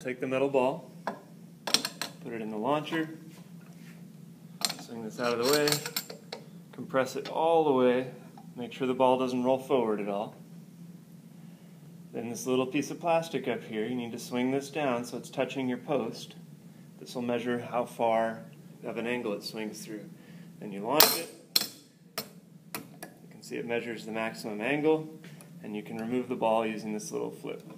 Take the metal ball, put it in the launcher, swing this out of the way, compress it all the way, make sure the ball doesn't roll forward at all. Then this little piece of plastic up here, you need to swing this down so it's touching your post. This will measure how far of an angle it swings through. Then you launch it. You can see it measures the maximum angle, and you can remove the ball using this little flip.